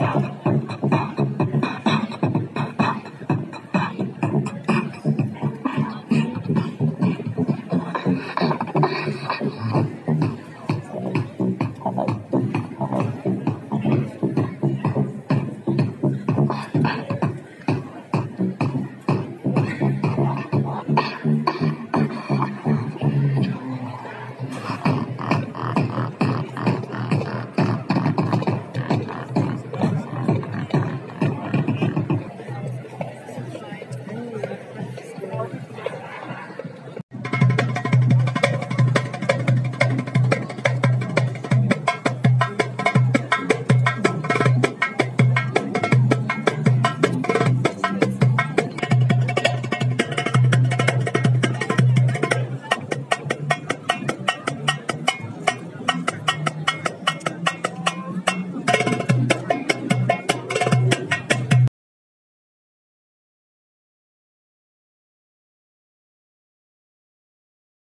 Father.